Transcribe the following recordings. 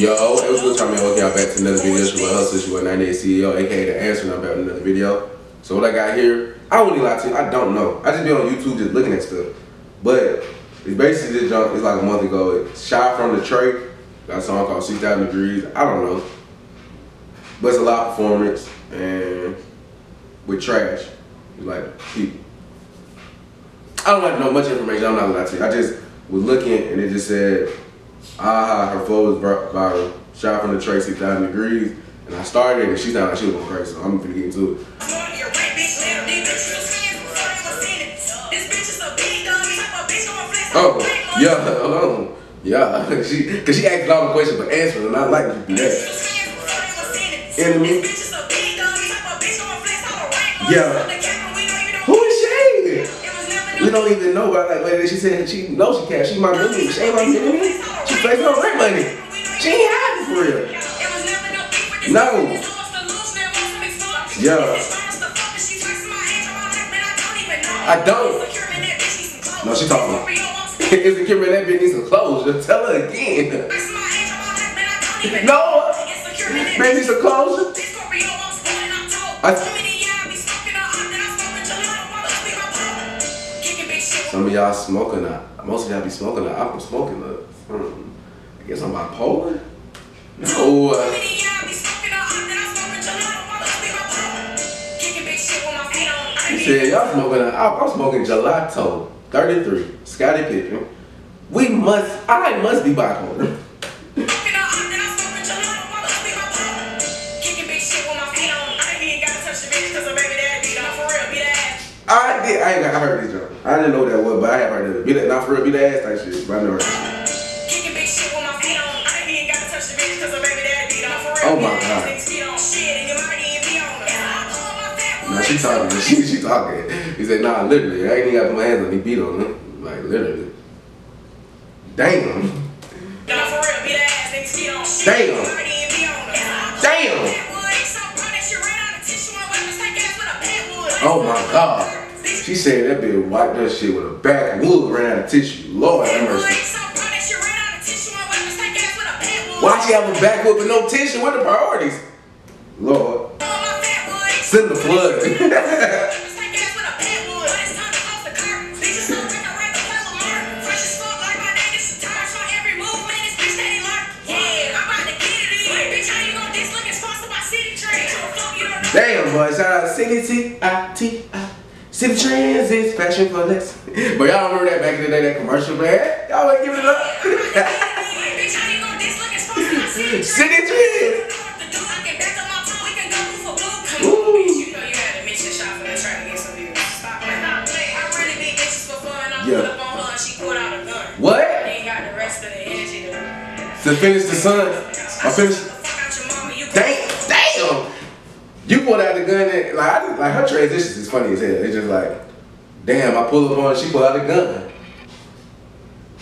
Yo, it was good time, man. Welcome y'all back to another video. It's your hustle, it's your 98 CEO, aka The Answer, and I'm back with another video. So what I got here, I don't really lie to you, I don't know. I just be on YouTube just looking at stuff. But it's basically this junk, it's like a month ago. It's Shy from the Tray, got a song called 6,000 Degrees. I don't know. But it's a live performance, and with trash. Like, people. I don't like to know much information, I'm not gonna lie to you. I just was looking, and it just said, aha, her flow was viral. Shot from the tray 6,000 degrees. And I started and she sounded like she was going crazy, so I'm gonna get into it. Oh, yeah, hold on. Yeah, she, cause she asked all the questions but answered, and I like to do that. Enemy. Yeah. Who is she? We don't even know about like lady. She said she knows she can't. She my enemy. She ain't my enemy. She pays no rent money. She ain't happy for real. No. Yeah. I don't. No, she talking. Insecure man, that bitch needs some closure. Tell her again. No. Man needs some closure. I, some of y'all smoking that. Most of y'all be smoking that. I'm smoking uh, the. Hmm, I guess I'm bipolar. No. Uh, he said y'all smoking. A, I'm smoking gelato. 33. Scottie Pippen. We must. I must be bipolar. I did. I ain't got. I heard this joke. I didn't know what that was, but I have heard it. Be that not for real. Be the ass type shit. But I know that. Oh my god. Now she talking. She she talking. He said, Nah, literally. I ain't even got to put my hands on. He beat on him. Like literally. Damn. Damn. Damn. Oh my god. She said that bitch wiped that shit with a backwood, ran out of tissue. Lord have mercy. Why she have a backwood with no tissue? What the priorities? Lord. Send the flood. Damn, boy, shout out to City T-I-T-I. Citi Trends is fashion for less. But y'all remember that back in the day, that commercial, man? Y'all ain't giving it up. Citi Trends. Yeah. What? To finish the sun. I finished. Damn, damn. You pulled out the gun and like I, like her transitions is funny as hell. It's just like, damn, I pull up on her, she pull out the gun.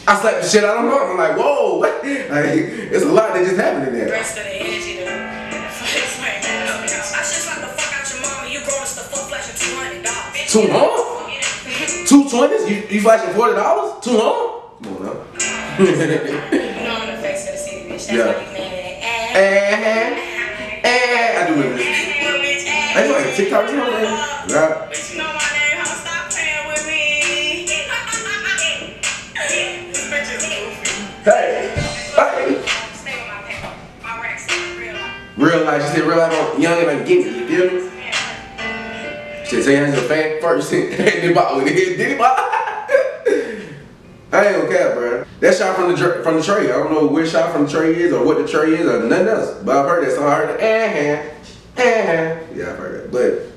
I slapped the shit out of her. I'm like, whoa, what? Like, it's a lot that just happened in there. Rest of the energy though. I just like the fuck out your mama. You grown as the fuck flashing two hundred dollars. Two twenties? You you flashing forty dollars? Two hundred? Come on now. You know I'm the face of the city, bitch. That's Yeah. why you mad at Eh, eh, I do this. I like a TikTok or something. Yeah. Bitch, you know my name, stop playing with me. This bitch is goofy. Hey, hey. Stay with my paper. My racks in real life. She said real life on young and I get it, you feel me? She said, say I'm a fan first, and then bought with it. Did he buy? I ain't gonna cap, bro. That shot from the from the tray. I don't know which shot from the tray is or what the tray is or nothing else. But I've heard that song. I heard the eh Yeah, I've heard that. But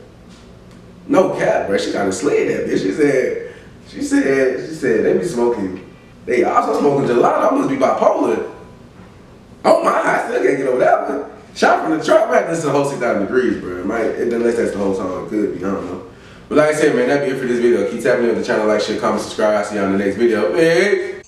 no cap, bro. She kind of slid that bitch. She said, she said, she said they be smoking. They also smoking gelato. I must be bipolar. Oh my, I still can't get over that one. Shot from the truck, man. Listen to the whole 6,000 degrees, bro. It might, unless that's the whole song, it could be. I don't know. But like I said, man, that'd be it for this video. Keep tapping in the channel, like, share, comment, subscribe. I See you on the next video. Peace.